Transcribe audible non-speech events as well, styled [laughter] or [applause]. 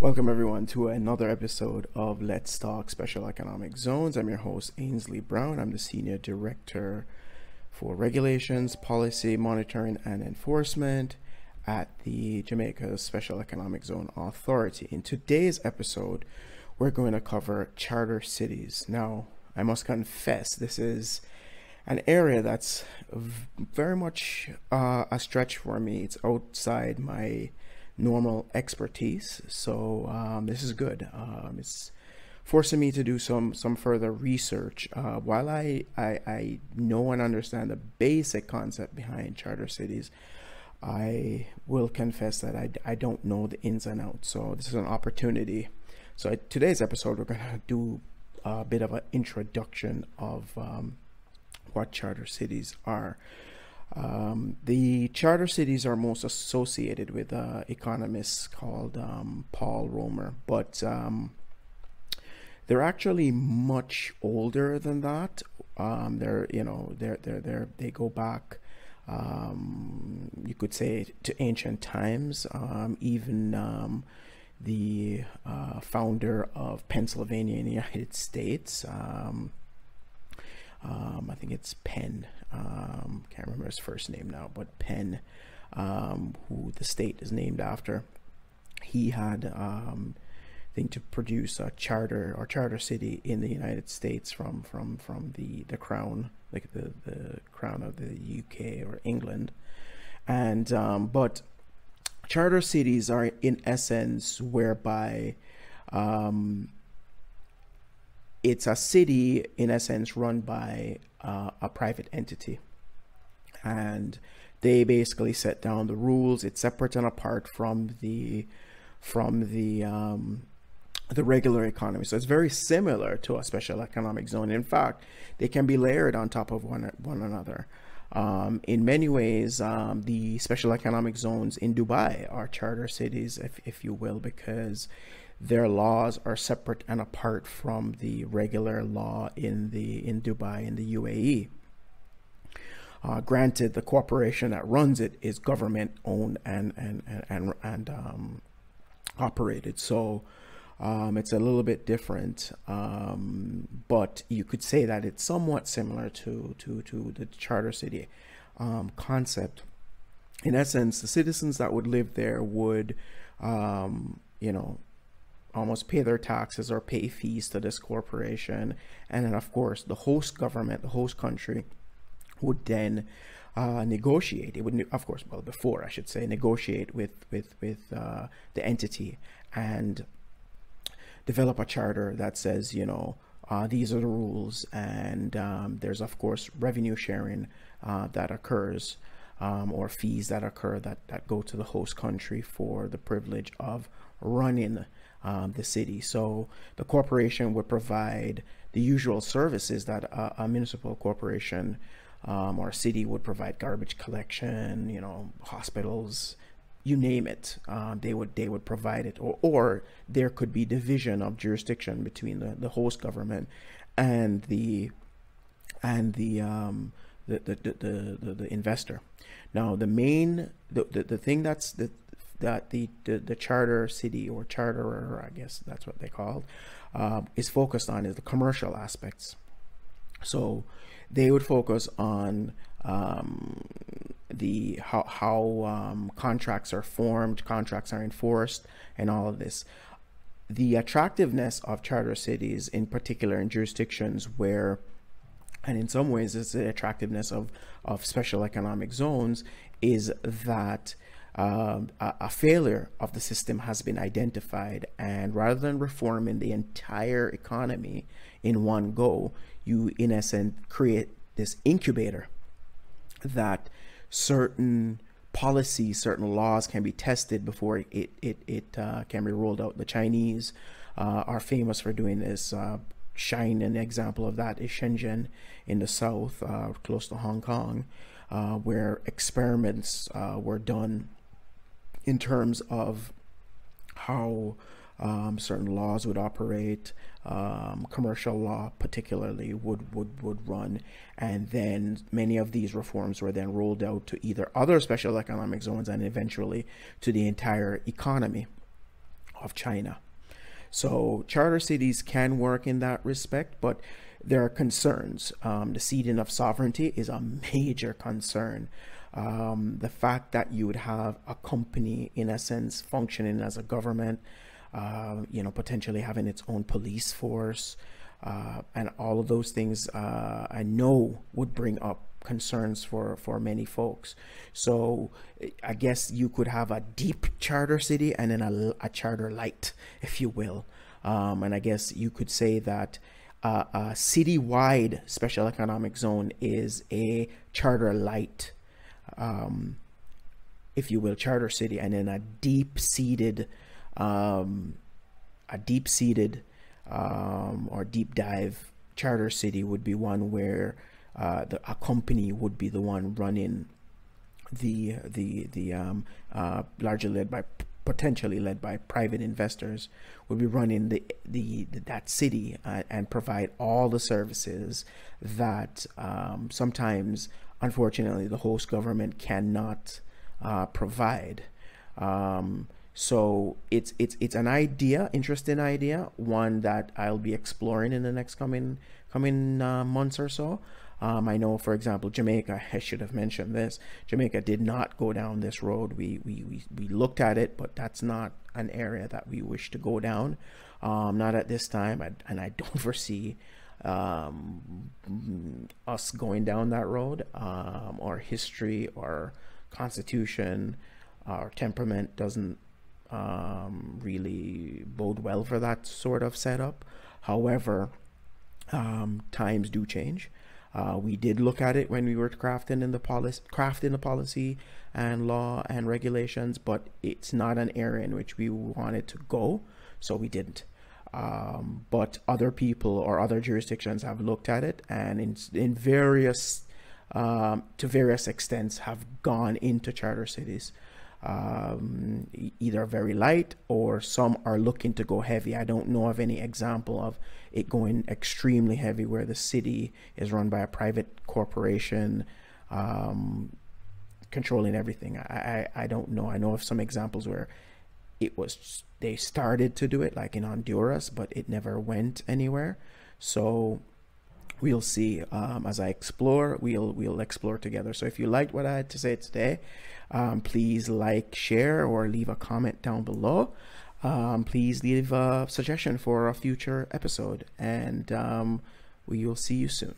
Welcome everyone to another episode of Let's Talk Special Economic Zones. I'm your host Ainsley Brown. I'm the Senior Director for Regulations, Policy, Monitoring and Enforcement at the Jamaica Special Economic Zone Authority. In today's episode, we're going to cover charter cities. Now, I must confess, this is an area that's very much uh, a stretch for me. It's outside my normal expertise, so um, this is good. Um, it's forcing me to do some some further research. Uh, while I, I I know and understand the basic concept behind charter cities, I will confess that I, I don't know the ins and outs. So this is an opportunity so today's episode, we're to do a bit of an introduction of um, what charter cities are. Um, the charter cities are most associated with uh, economists called um, Paul Romer, but um, they're actually much older than that. Um, they're you know they're they're they're they go back. Um, you could say to ancient times, um, even the uh, founder of Pennsylvania in the [laughs] United States. I think it's Penn. Um, can't remember his first name now, but Penn, um, who the state is named after. He had, um, I think, to produce a charter or charter city in the United States from from from the the crown, like the the crown of the UK or England, and um, but charter cities are in essence whereby um, it's a city in essence run by uh, a private entity. And they basically set down the rules. It's separate and apart from the from the um, the regular economy. So it's very similar to a special economic zone. In fact they can be layered on top of one one another. Um, in many ways, um, the special economic zones in Dubai are charter cities, if, if you will, because their laws are separate and apart from the regular law in the in Dubai in the UAE. Uh, granted, the corporation that runs it is government owned and and and and, and um, operated, so um, it's a little bit different, um, but you could say that it's somewhat similar to to to the charter city um, concept. In essence, the citizens that would live there would, um, you know, almost pay their taxes or pay fees to this corporation, and then of course the host government, the host country, would then uh, negotiate. It would, of course, well before I should say, negotiate with with with uh, the entity and develop a charter that says, you know, uh, these are the rules, and um, there's of course revenue sharing uh, that occurs um, or fees that occur that, that go to the host country for the privilege of running um, the city. So the corporation would provide the usual services that a, a municipal corporation um, or city would provide garbage collection, you know, hospitals, you name it, uh, they would they would provide it, or or there could be division of jurisdiction between the, the host government and the and the um, the, the, the, the, the investor. Now the main the, the, the thing that's the that the, the, the charter city or charterer, I guess that's what they called, uh, is focused on is the commercial aspects. So they would focus on um, the how, how um, contracts are formed, contracts are enforced, and all of this. The attractiveness of charter cities, in particular in jurisdictions where, and in some ways, it's the attractiveness of, of special economic zones, is that um, a, a, failure of the system has been identified. And rather than reforming the entire economy in one go, you, in essence, create this incubator that certain policies, certain laws can be tested before it it it uh, can be rolled out. The Chinese uh, are famous for doing this. Uh, shining example of that is Shenzhen in the south, uh, close to Hong Kong, uh, where experiments uh, were done in terms of how um, certain laws would operate, um, commercial law particularly would, would, would run. And then many of these reforms were then rolled out to either other special economic zones and eventually to the entire economy. of China. So charter cities can work in that respect, but there are concerns. Um, the ceding of sovereignty is a [laughs] major concern. Um, the fact that you would have a company, in a sense, functioning as a government, uh, you know, potentially having its own police force, uh, and all of those things, uh, I know would bring up concerns for for many folks. So I guess you could have a deep charter city and then a, a charter light, if you will. Um, and I guess you could say that uh, a city-wide special economic zone is a charter light, um, if you will, charter city, and then a deep-seated, um, a deep-seated um, or deep dive charter city would be one where uh, the, a company would be the one running the the the um, uh, largely led by potentially led by private investors would be running the, the, the that city uh, and provide all the services that um, sometimes unfortunately the host government cannot uh, provide um, so it's it's it's an idea interesting idea one that I'll be exploring in the next coming coming uh, months or so um, I know, for example, Jamaica, [laughs] I should have mentioned this, Jamaica did not go down this road. We, we, we, we looked at it, but that's not an area that we wish to go down. Um, not at this time, I, and I don't [laughs] foresee um, us going down that road. Um, our history, our constitution, our temperament doesn't um, really bode well for that sort of setup. However, um, times do change. Uh, we did look at it when we were crafting in the policy, crafting the policy and law and regulations, but it's not an area in which we wanted to go, so we didn't. Um, but other people or other jurisdictions have looked at it and in, in various um, to various extents have gone into charter cities um, either very light or some are looking to go heavy. I don't know of any example of it going extremely heavy where the city is run by a private corporation um, controlling everything. I, I, I don't know. I know of some examples where it was they started to do it like in Honduras, but it never went anywhere. So we'll see um, as I explore. We'll we'll explore together. So if you liked what I had to say today, um, please like, share, or leave a comment down below. Um, please leave a suggestion for a future episode, and um, we will see you soon.